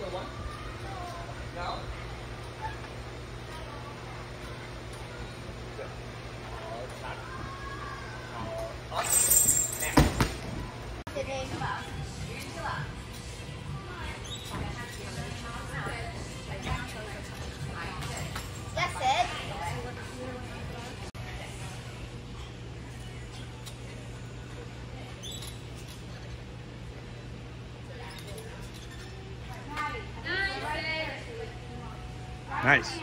Good one. Now. Good. Up. Up. Next. Today's about 十七了。Nice.